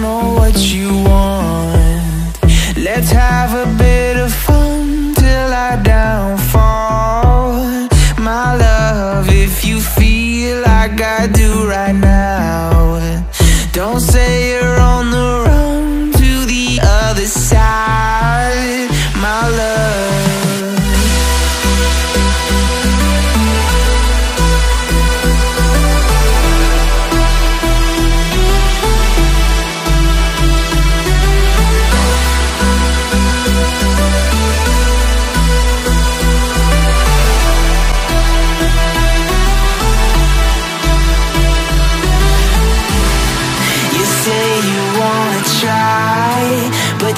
know what you want. Let's have a bit of fun till I downfall. My love, if you feel like I do right now Don't